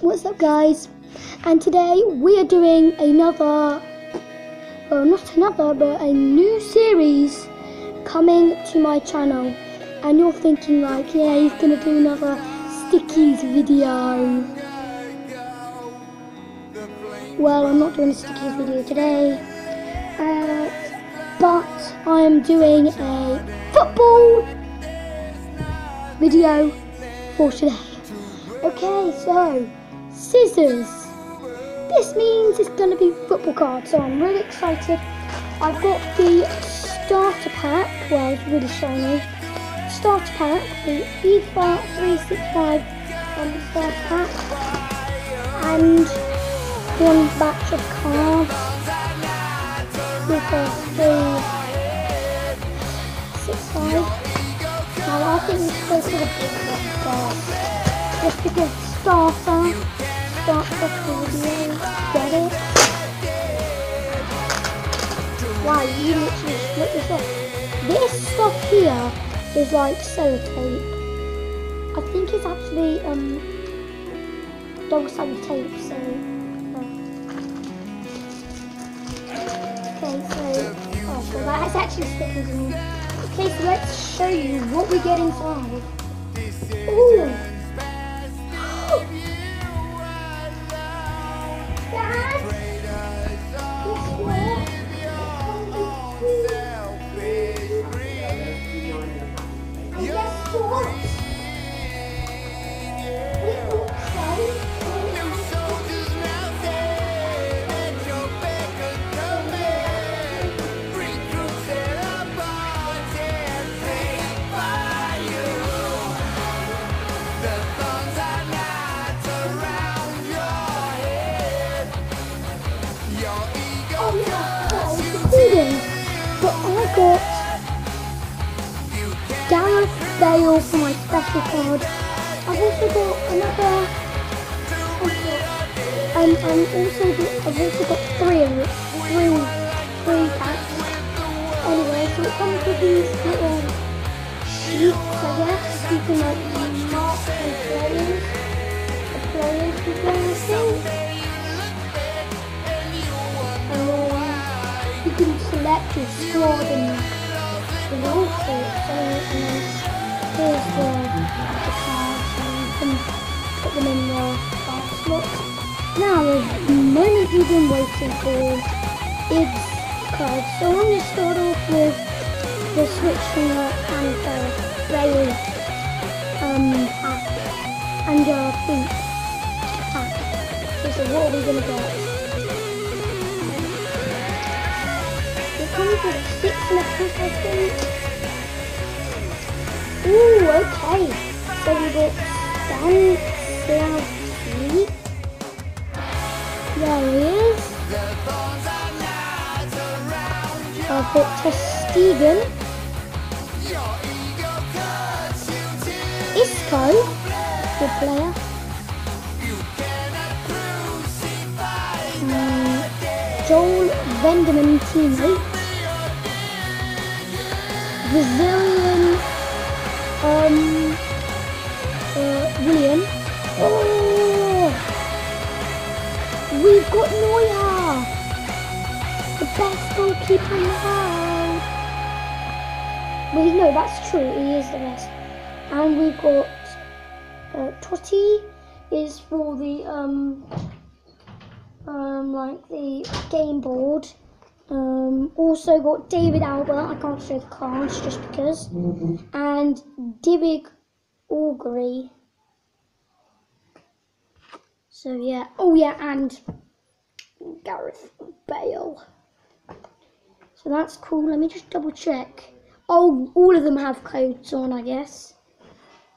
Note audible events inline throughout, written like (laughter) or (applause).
What's up, guys? And today we are doing another, well, not another, but a new series coming to my channel. And you're thinking, like, yeah, he's gonna do another Stickies video. Well, I'm not doing a Stickies video today, uh, but I am doing a football video for today. Okay, so scissors. This means it's going to be football cards, so I'm really excited. I've got the starter pack, well, it's really shiny. Starter pack, the FIFA 365 um, starter pack, and one batch of cards with a three, six, five. Now I think we should go for the big one first just because starter starts the video. Get it? Wow, you literally split this off. This stuff here is like sellotape. I think it's actually um double-sided tape, so Okay, so oh well that's actually sticking to me. Okay, so let's show you what we get inside. Ooh! Got Gareth Bale for my special card. I've also got another. Um, and also got, I've also got three of it, three, three packs. Anyway, so it comes with these little sheets, I guess. You can like mark the players, select your and the also so here's the, the cards and you can put them in the card slots. Now the moment you've been waiting for is cards. So I'm going to start off with the Switch Finger and the Bale um, pack and your feet pack. So what are we going to get? Six I think. Ooh, okay. So we got Stan Slavsky. There he is. I've got Testigan. Isco, good player. Mm, Joel Venderman teammate. Brazilian um, uh, Willian. Oh, we've got Neuer, the best goalkeeper in the world. Well, no, that's true. He is the best. And we've got uh, Totti is for the um, um, like the game board. Um, also got David Albert, I can't show the cards just because, and Divock Origi. So yeah, oh yeah, and Gareth Bale. So that's cool. Let me just double check. Oh, all of them have codes on, I guess.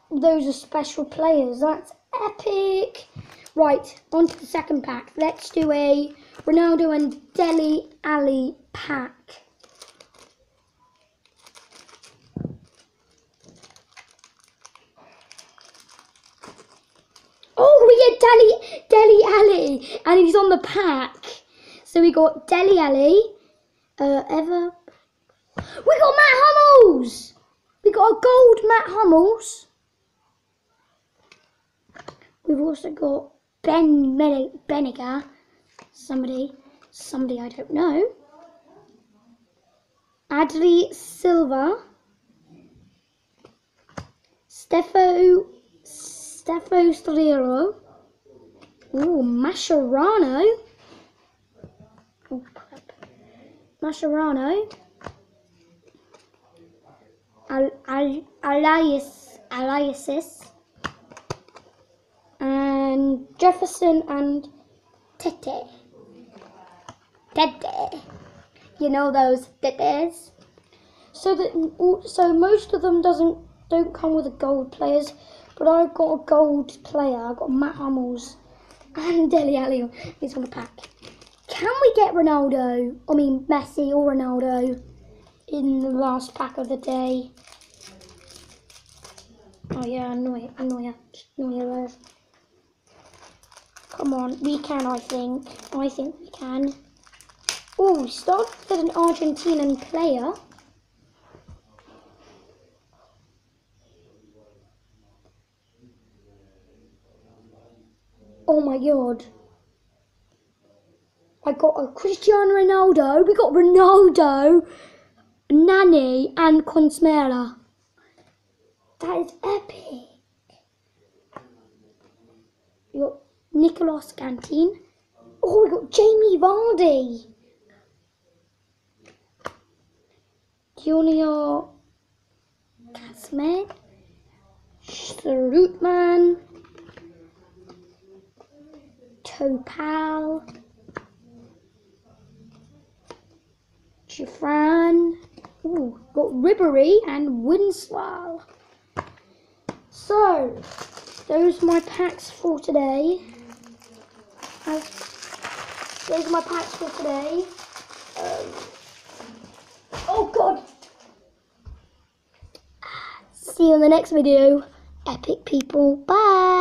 Those are special players. That's epic. Right, on to the second pack. Let's do a Ronaldo and Dele Alli pack. Oh, we get Deli Dele Alli, and he's on the pack. So we got Dele Alli, uh, ever. We got Matt Hummels. We got a gold Matt Hummels. We've also got Ben Beniger, somebody, somebody I don't know. Adley Silva, Stefo Stefo Strero, Ooh, Mascherano. Oh crap. Mascherano. Al Al Alias Aliasis. Jefferson and Tete. Tete. You know those tetes. So that so most of them doesn't don't come with a gold players, but I've got a gold player. I've got Matt Hummels and (laughs) Dele Alli. He's on the pack. Can we get Ronaldo? I mean Messi or Ronaldo in the last pack of the day? Oh yeah, Neuer, Neuer, Neuer. Come on, we can. I think. I think we can. Oh, start with an Argentinian player. Oh my god. I got a Cristiano Ronaldo. We got Ronaldo, Nani, and Consmera. That is epic. Got Nicolas Cantin. Oh, we got Jamie Vardy. Junior Casmet. Strootman. Topal. Gifran. Ooh, got Ribery and Winslow. So, those are my packs for today. Those are my packs for today. Um, oh god! See you in the next video. Epic people. Bye!